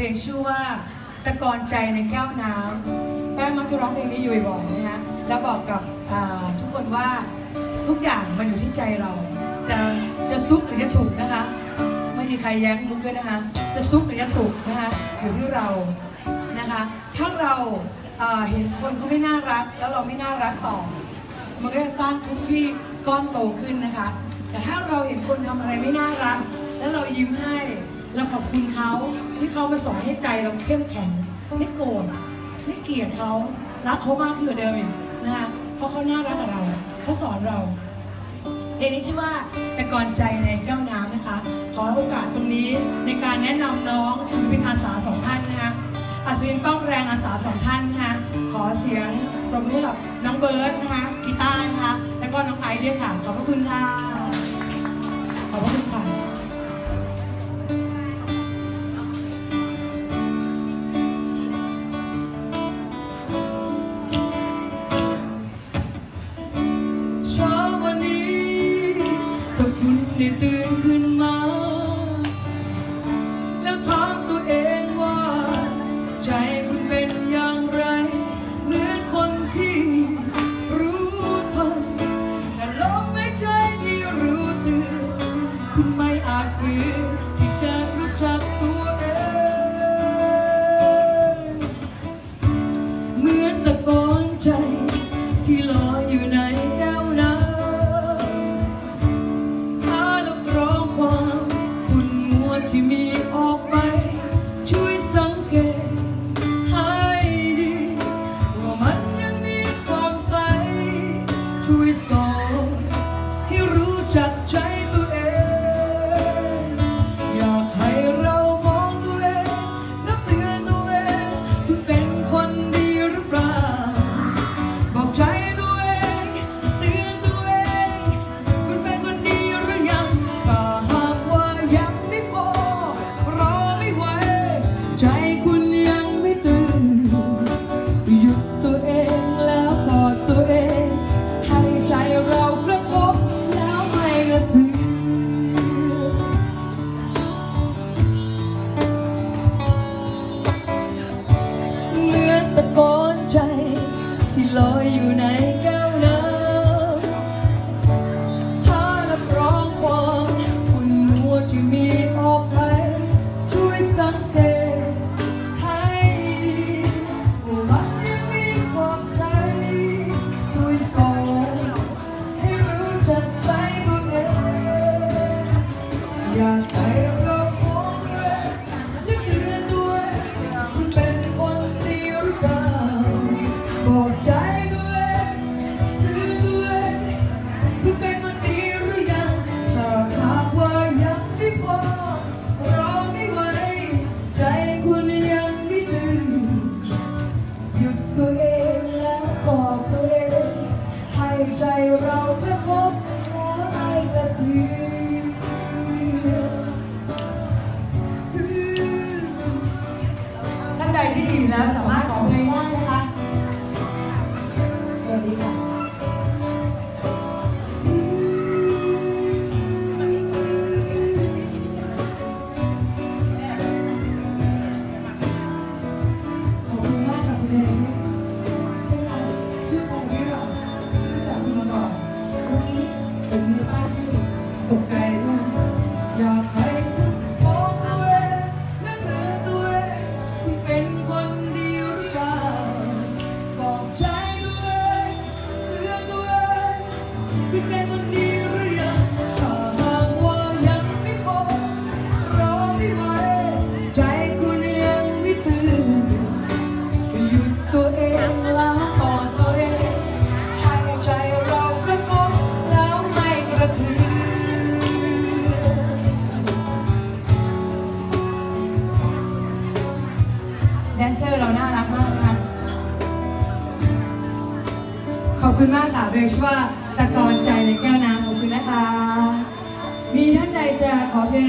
พลงชื่อว่าตะกอนใจในแก้วน้ำแป้งมักจะร้องเพลงนี้อยู่บ่อยๆนะฮะแล้วบอกกับทุกคนว่าทุกอย่างมันอยู่ที่ใจเรา จะจะซุกหรือจะถูกนะคะไม่มีใครแย้งมุกด้วยนะคะ จะซุกหรือจะถูกนะคะอยู่ที่เรานะคะถ้าเราเห็นคนเขาไม่น่ารัก แล้วเราไม่น่ารักต่อ มันก็จะสร้างทุกข์ที่ก้อนโตขึ้นนะคะ แต่ถ้าเราเห็นคนทำอะไรไม่น่ารัก แล้วเรายิ้มให้ เราขอบคุณเขาที่เขามาสอนให้ใจเราเข้มแข็งไม่โกรธไม่เกลียดเขารักเขามากขึ้นกว่าเดิมอีกนะคะเพราะเขาน่ารักกับเราเขาสอนเราเพลงนี้ชื่อว่าแต่ก่อนใจในแก้วน้ำนะคะ ขอโอกาสตรงนี้ในการแนะนำน้องศิลปินอาสาสองท่านนะคะอาศิลปินป้องแรงอาสาสองท่านนะคะขอเสียงปรบมือให้กับน้องเบิร์ดนะคะกีตาร์นะคะแล้วก็น้องไอซ์ด้วยค่ะ ขอบพระคุณค่ะ ขอบพระคุณค่ะ ได้ตื่นขึ้นมา ดตัวเองแล้วบอกตัวเองให้ใจเรากระทบแล้วไม่กระเทือ ใดที่ดีแล้วสามารถขอเพลงได้นะคะ ทือนแดนเซอร์เราน่ารักมากนะคะ ขอบคุณมากค่ะเรียกว่า กอนใจในแก้วน้ำขอบคุณนะคะ มีท่านใดจะขอเพลงอะไร